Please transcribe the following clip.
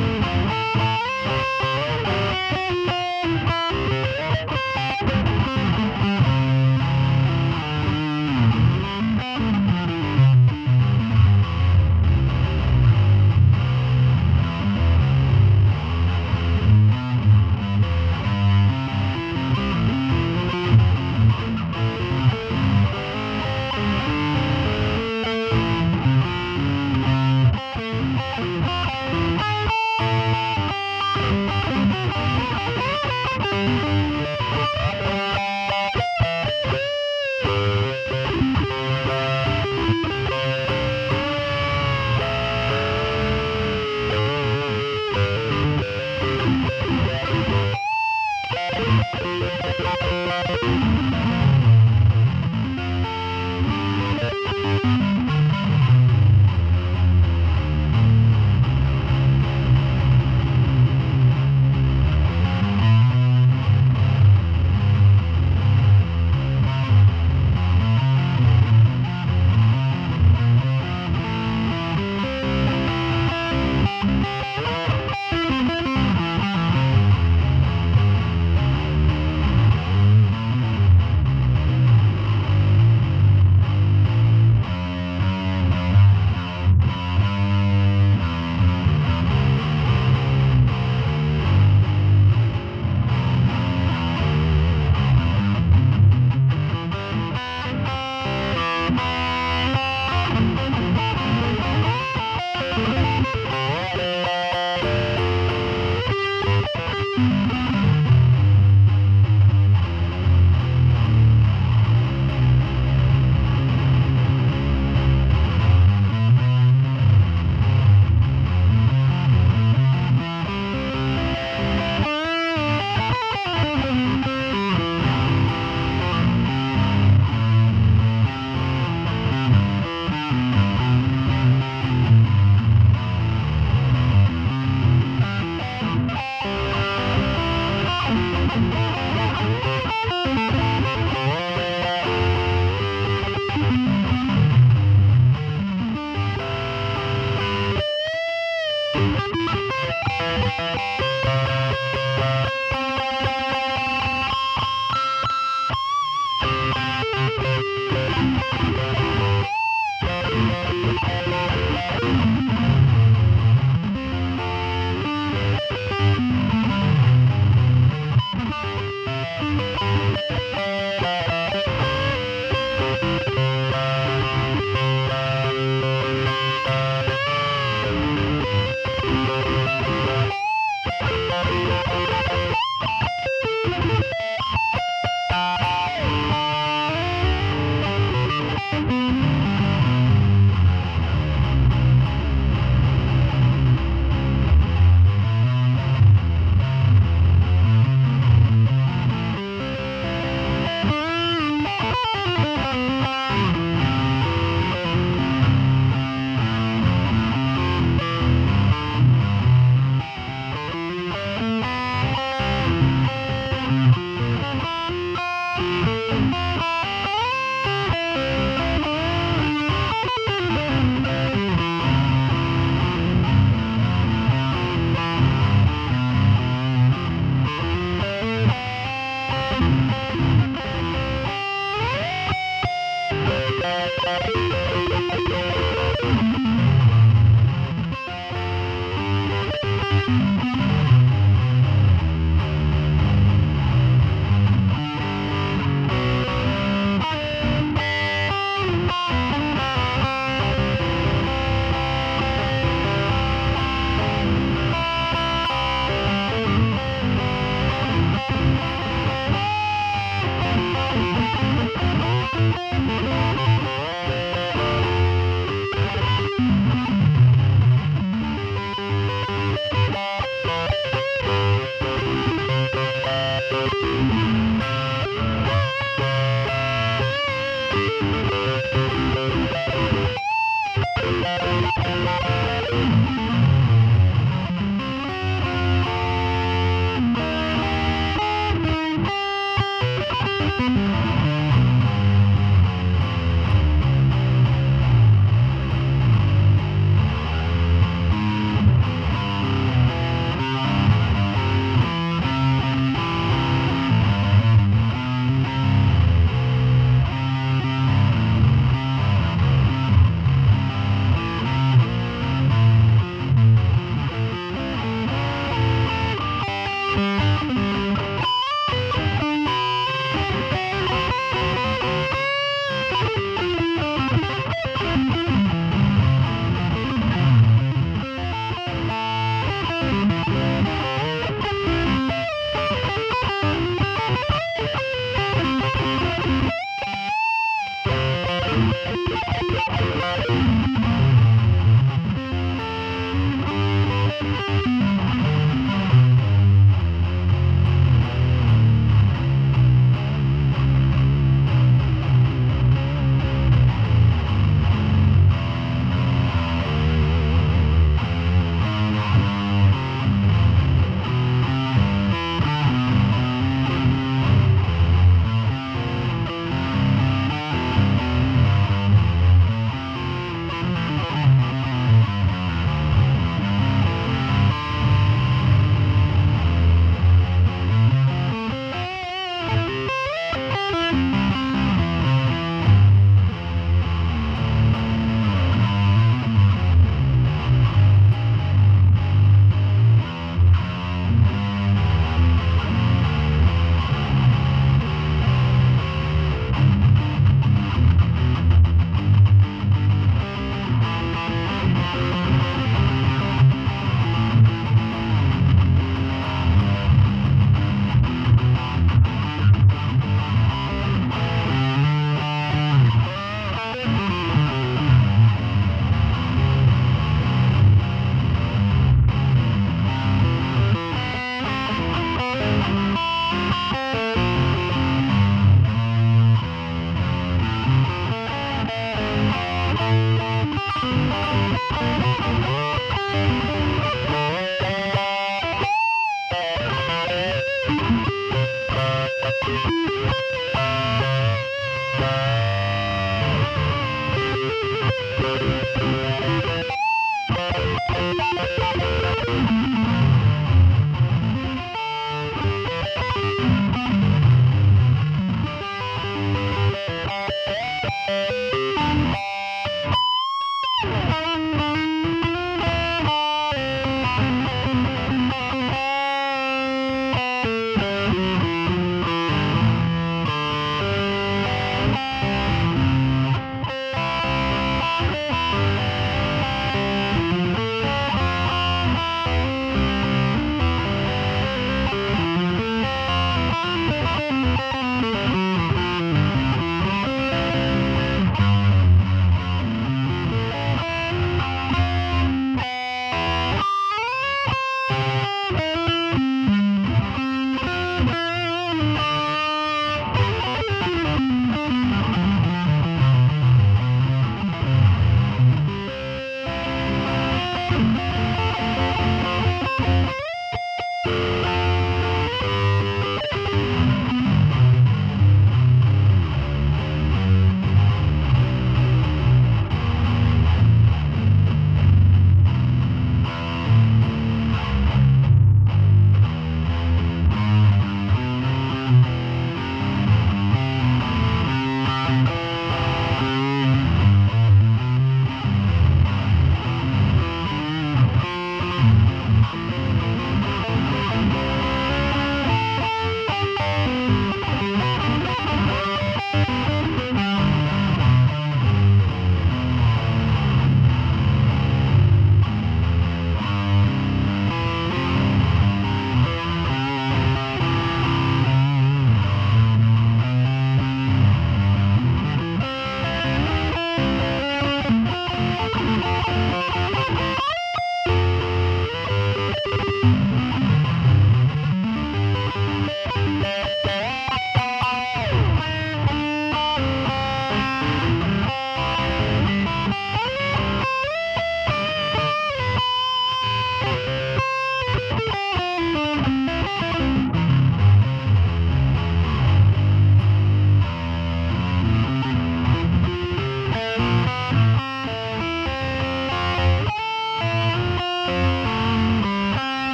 Música Mm-hmm.